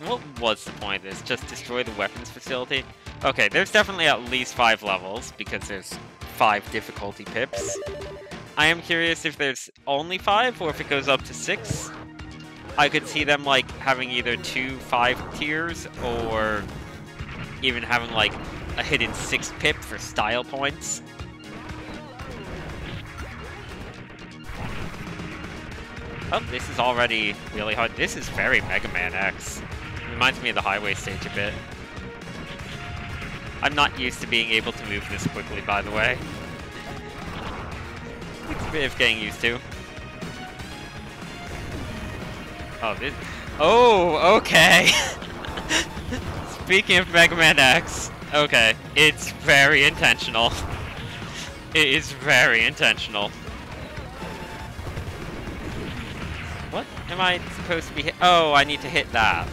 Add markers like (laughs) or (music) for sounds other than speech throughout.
what was the point of this? Just destroy the weapons facility? Okay, there's definitely at least five levels, because there's five difficulty pips. I am curious if there's only five, or if it goes up to six. I could see them, like, having either two five tiers, or even having, like, a hidden six pip for style points. Oh, this is already really hard. This is very Mega Man X. Reminds me of the highway stage a bit. I'm not used to being able to move this quickly, by the way. It's a bit of getting used to. Oh, this... Oh, okay! (laughs) Speaking of Mega Man X, okay, it's very intentional. (laughs) It is very intentional. What am I supposed to be hit? Oh, I need to hit that.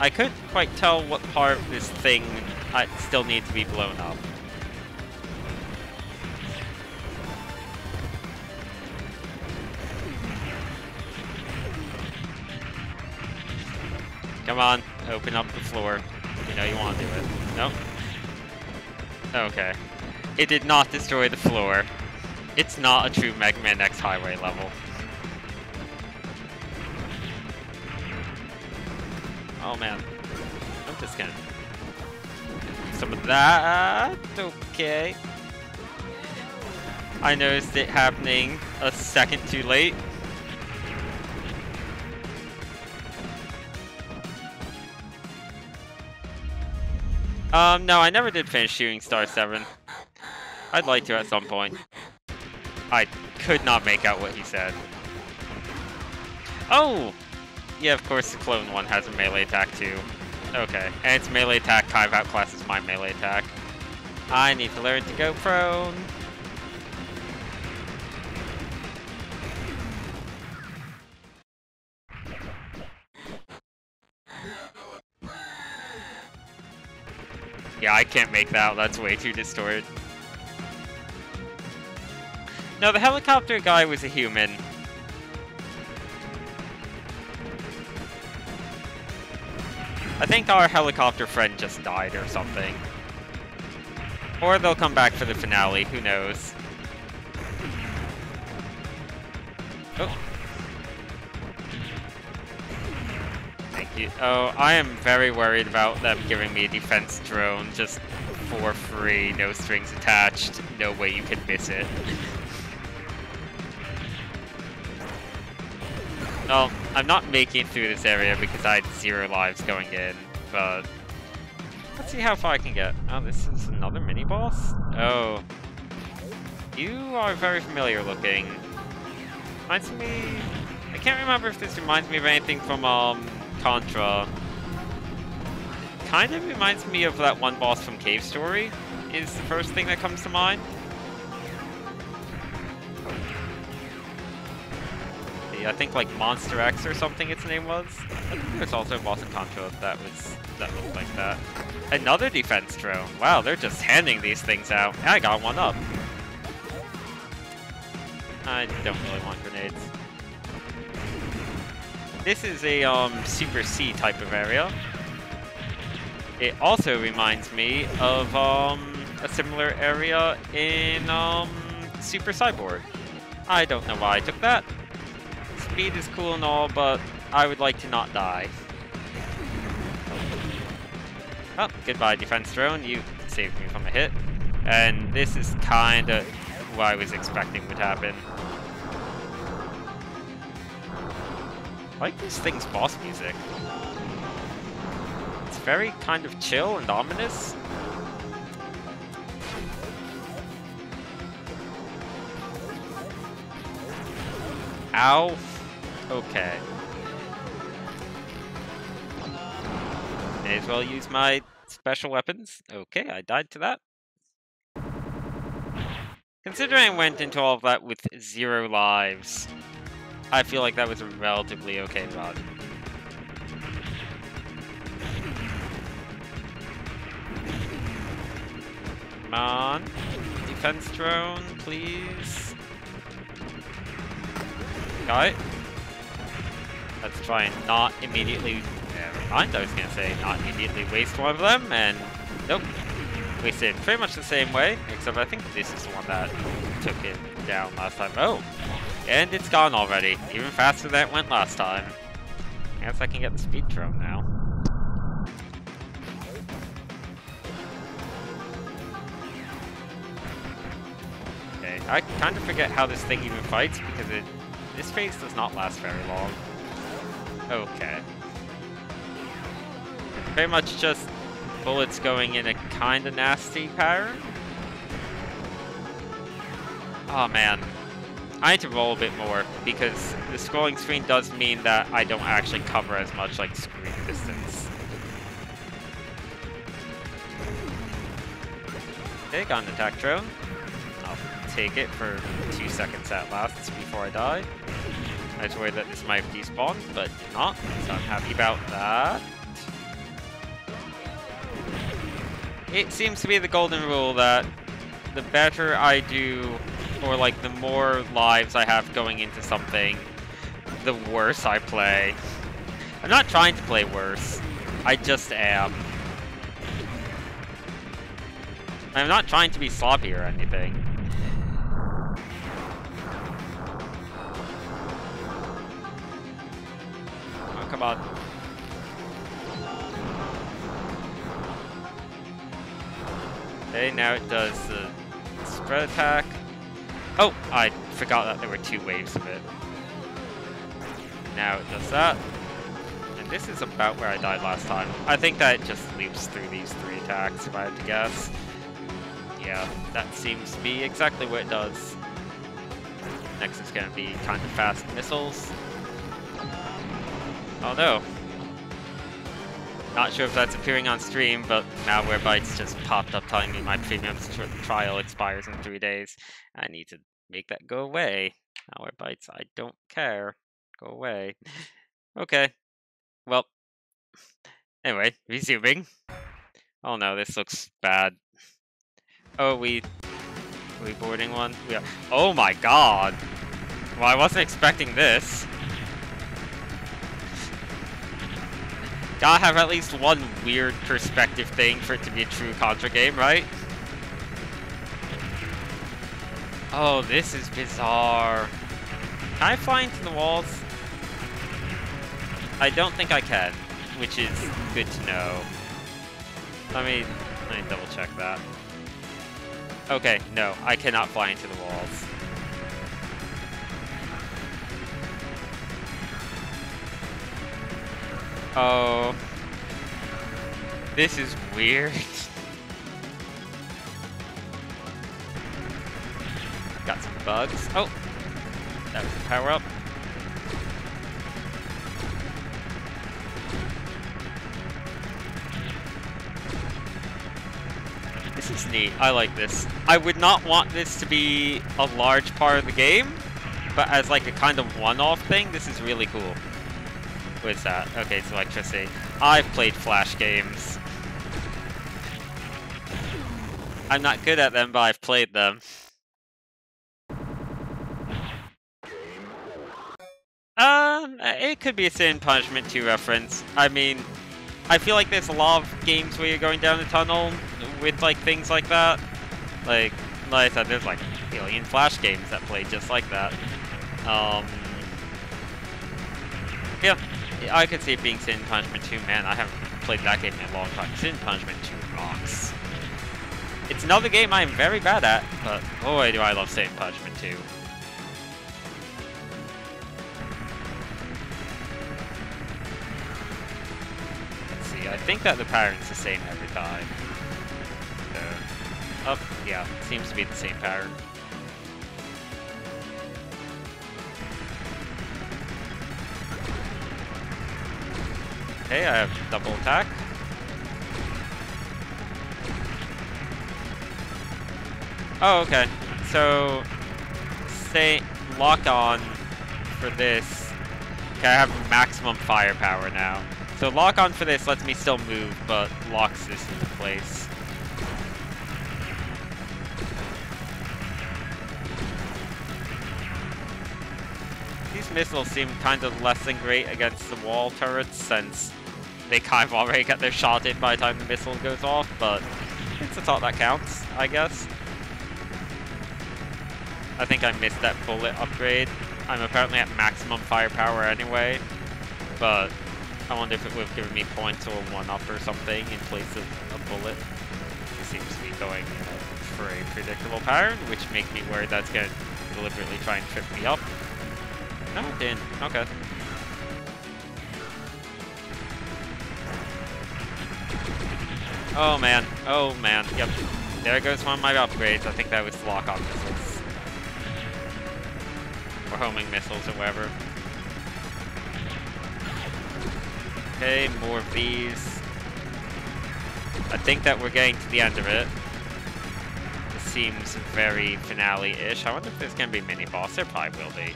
I couldn't quite tell what part of this thing I still need to be blown up. Come on, open up the floor. You know you want to do it. Nope. Okay. It did not destroy the floor. It's not a true Mega Man X highway level. Oh man. I'm just gonna... Some of that... Okay. I noticed it happening a second too late. Um, no, I never did finish shooting Star 7. I'd like to at some point. I could not make out what he said. Oh! Yeah, of course the clone one has a melee attack too. Okay, and its melee attack kind of outclasses my melee attack. I need to learn to go prone. Yeah, I can't make that. That's way too distorted. No, the helicopter guy was a human. I think our helicopter friend just died or something. Or they'll come back for the finale, who knows. Oh. Thank you. Oh, I am very worried about them giving me a defense drone just for free, no strings attached, no way you can miss it. Well, I'm not making through this area because I had zero lives going in, but... Let's see how far I can get. Oh, this is another mini-boss? Oh. You are very familiar looking. Reminds me... I can't remember if this reminds me of anything from, um, Contra. Kind of reminds me of that one boss from Cave Story, is the first thing that comes to mind. I think like Monster X or something its name was. I think there's also a boss in Contra that was that looked like that. Another defense drone. Wow, they're just handing these things out. I got one up. I don't really want grenades. This is a um, Super C type of area. It also reminds me of um, a similar area in um, Super Cyborg. I don't know why I took that speed is cool and all, but I would like to not die. Oh, goodbye defense drone, you saved me from a hit. And this is kinda what I was expecting would happen. I like this thing's boss music. It's very kind of chill and ominous. Ow. Okay. May as well use my special weapons. Okay, I died to that. Considering I went into all of that with zero lives, I feel like that was a relatively okay run. Come on. Defense drone, please. Got it. Let's try and not immediately I was gonna say not immediately waste one of them, and nope. Wasted pretty much the same way, except I think this is the one that took it down last time. Oh! And it's gone already, even faster than it went last time. I guess I can get the speed drone now. Okay, I kind of forget how this thing even fights because it this phase does not last very long. Okay. Pretty much just bullets going in a kind of nasty pattern. Oh man. I need to roll a bit more because the scrolling screen does mean that I don't actually cover as much like screen distance. Okay, got an attack drone. I'll take it for two seconds at last before I die. I was worried that this might have despawned, but not, so I'm happy about that. It seems to be the golden rule that the better I do, or like the more lives I have going into something, the worse I play. I'm not trying to play worse, I just am. I'm not trying to be sloppy or anything. Come on. Okay, now it does the spread attack. Oh, I forgot that there were two waves of it. Now it does that. And this is about where I died last time. I think that it just loops through these three attacks, if I had to guess. Yeah, that seems to be exactly what it does. Next is going to be kind of fast missiles. Oh no, not sure if that's appearing on stream, but Malwarebytes just popped up telling me my premium trial expires in three days. I need to make that go away. Malwarebytes, I don't care. Go away. okay. Well, anyway, resuming. Oh no, this looks bad. Oh, we... Are we boarding one? We are. Oh my god! Well, I wasn't expecting this. Gotta have at least one weird perspective thing for it to be a true Contra game, right? Oh, this is bizarre. Can I fly into the walls? I don't think I can, which is good to know. Let me, let me double check that. Okay, no, I cannot fly into the walls. Oh. This is weird. Got some bugs. Oh! That was a power up. This is neat. I like this. I would not want this to be a large part of the game, but as like a kind of one-off thing, this is really cool. What's that? Okay, it's electricity. I've played Flash games. I'm not good at them, but I've played them. Um, it could be a Sin Punishment 2 reference. I mean, I feel like there's a lot of games where you're going down a tunnel with, like, things like that. Like, like I said, there's, like, Alien Flash games that play just like that. Um, yeah, I could see it being Sin Punishment 2. Man, I haven't played that game in a long time. Sin Punishment 2 rocks. It's another game I'm very bad at, but boy do I love Sin Punishment 2. Let's see, I think that the pattern's the same every time. Oh, yeah, seems to be the same pattern. Okay, I have double attack. Oh, okay. So, say lock on for this. Okay, I have maximum firepower now. So lock on for this lets me still move, but locks this into place. These missiles seem kind of less than great against the wall turrets since they kind of already get their shot in by the time the missile goes off, but it's a thought that counts, I guess. I think I missed that bullet upgrade. I'm apparently at maximum firepower anyway, but I wonder if it would have given me points or one up or something in place of a bullet. It seems to be going for a predictable pattern, which makes me worried that's going to deliberately try and trip me up. No, it didn't. Okay. Oh man, oh man, yep. There goes one of my upgrades. I think that was lock-on missiles. Or homing missiles or whatever. Okay, more of these. I think that we're getting to the end of it. This seems very finale-ish. I wonder if there's gonna be mini-boss. There probably will be.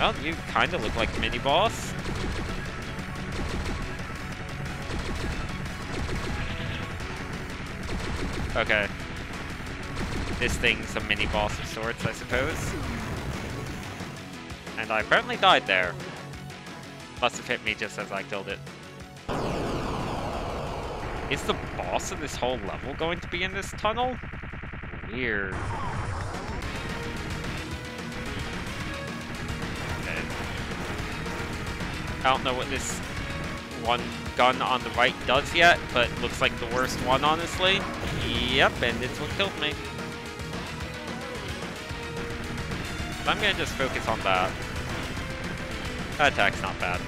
Well, you kind of look like a mini-boss. Okay. This thing's a mini-boss of sorts, I suppose. And I apparently died there. Must have hit me just as I killed it. Is the boss of this whole level going to be in this tunnel? Weird. I don't know what this one gun on the right does yet, but looks like the worst one, honestly. Yep, and it's what killed me. I'm gonna just focus on that. That attack's not bad.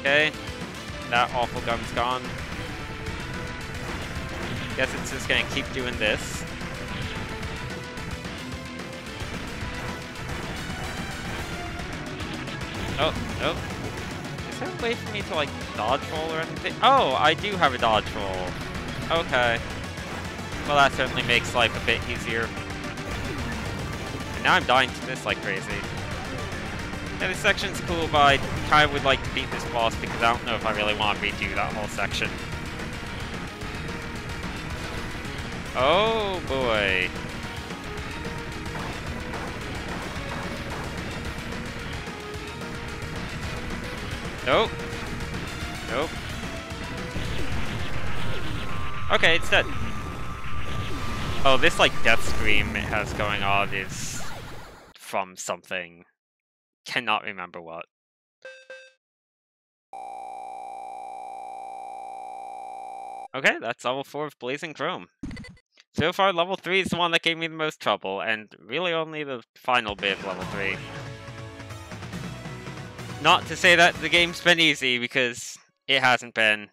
Okay. That awful gun's gone. Guess it's just gonna keep doing this. Oh, nope. Is there a way for me to, like, dodge roll or anything? Oh, I do have a dodge roll. Okay. Well, that certainly makes life a bit easier. And now I'm dying to this like crazy. Yeah, this section's cool, but I kind of would like to beat this boss because I don't know if I really want to redo that whole section. Oh boy. Nope. Nope. Okay, it's dead. Oh, this like death scream it has going on is from something. Cannot remember what. Okay, that's level 4 of Blazing Chrome. So far, level 3 is the one that gave me the most trouble, and really only the final bit of level 3. Not to say that the game's been easy, because it hasn't been.